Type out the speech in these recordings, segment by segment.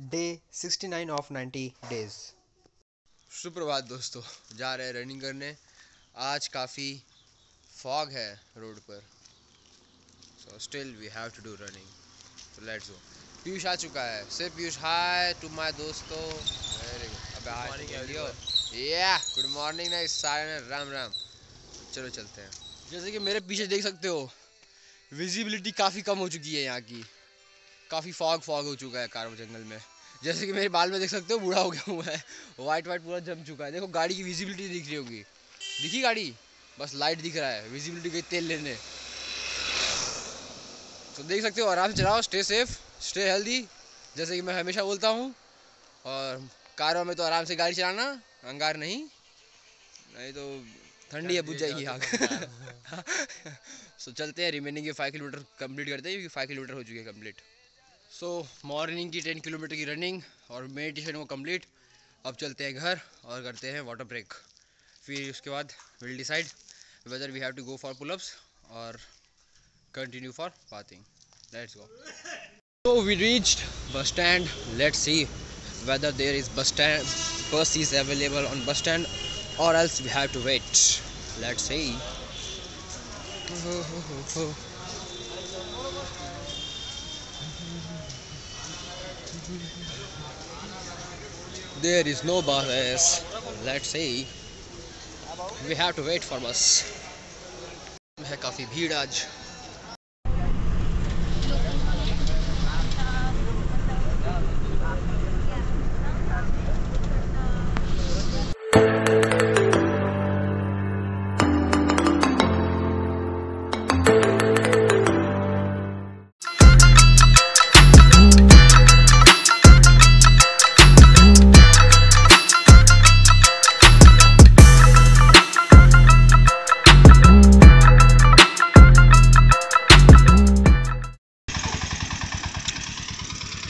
Day 69 of 90 days. सुप्रभात दोस्तों जा रहे हैं रनिंग करने। आज काफ़ी फॉग है रोड पर। So still we have to do running तो लेट्स गो पीयूष आ चुका है। से पीयूष हाय टू माय दोस्तों। वेरी गुड अबे या गुड मॉर्निंग ना सारे राम राम। चलो चलते हैं। जैसे कि मेरे पीछे देख सकते हो विजिबिलिटी काफ़ी कम हो चुकी है यहाँ की। काफ़ी फॉग फॉग हो चुका है कारो जंगल में। जैसे कि मेरे बाल में देख सकते हो बूढ़ा हो गया हुआ है। वाइट वाइट पूरा जम चुका है। देखो गाड़ी की विजिबिलिटी दिख रही होगी। दिखी गाड़ी? बस लाइट दिख रहा है। विजिबिलिटी गई तेल लेने। तो देख सकते हो आराम से चलाओ स्टे सेफ़ स्टे हेल्दी जैसे कि मैं हमेशा बोलता हूँ और कारों में तो आराम से गाड़ी चलाना अंगार नहीं। नहीं तो ठंडी है बुझ जाएगी आग। सो चलते हैं रिमेनिंग फाइव किलोमीटर कंप्लीट करते हैं क्योंकि फाइव किलोमीटर हो चुके हैं कंप्लीट सो मॉर्निंग की टेन किलोमीटर की रनिंग और मेडिटेशन वो कंप्लीट अब चलते हैं घर और करते हैं वाटर ब्रेक फिर उसके बाद will decide whether we have to go for pullups और continue for bathing let's go so we reach bus stand let's see whether there is bus stand bus is available on bus stand और else we have to wait let's see There is no bus. Let's see. We have to wait for bus. है काफ़ी भीड़ आज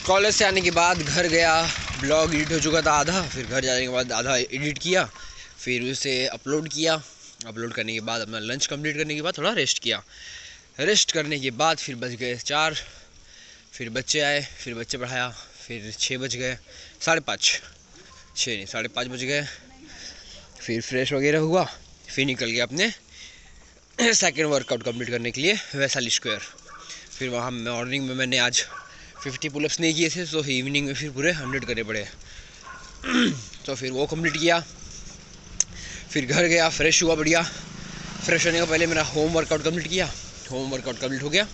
college से आने के बाद घर गया, ब्लॉग एडिट हो चुका था आधा, फिर घर जाने के बाद आधा एडिट किया, फिर उसे अपलोड किया। अपलोड करने के बाद अपना लंच कंप्लीट करने के बाद थोड़ा रेस्ट किया। रेस्ट करने के बाद फिर बज गए चार, फिर बच्चे आए, फिर बच्चे पढ़ाया, फिर छः बज गए, साढ़े पाँच। छः नहीं, साढ़े पाँच बज गए। फिर फ्रेश वगैरह हुआ, फिर निकल गया अपने सेकेंड वर्कआउट कंप्लीट करने के लिए वैशाली स्क्वायर फिर वहाँ मॉर्निंग में मैंने आज फिफ्टी पुलअप्स नहीं किए थे तो इवनिंग में फिर पूरे हंड्रेड करने पड़े। तो फिर वो कंप्लीट किया। फिर घर गया फ्रेश हुआ बढ़िया। फ्रेश होने का पहले मेरा होम वर्कआउट कंप्लीट किया। होम वर्कआउट कंप्लीट हो गया।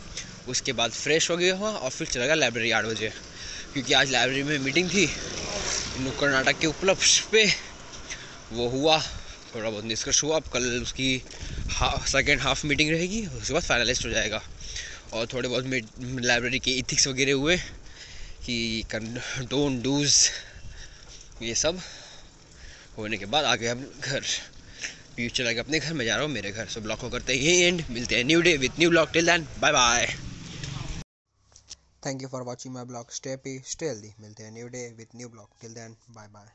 उसके बाद फ्रेश हो गया हुआ और फिर चला गया लाइब्रेरी आठ बजे। क्योंकि आज लाइब्रेरी में मीटिंग थी। नुक्कड़ नाटक के उपलक्ष्य पे वो हुआ। थोड़ा बहुत निष्कर्ष हुआ। अब कल उसकी हाफ़ सेकेंड हाफ़ मीटिंग रहेगी। उसके बाद फाइनलाइज हो जाएगा। और थोड़े बहुत लाइब्रेरी के इथिक्स वगैरह हुए कि डोंट डूज ये सब होने के बाद आगे हम घर पीयूष चला के अपने घर में जा रहा हूँ, मेरे घर। सो ब्लॉक को करते हैं एंड मिलते हैं new day with new blog till then bye bye thank you for watching my blog stay P stay healthy मिलते हैं new day with new blog till then bye bye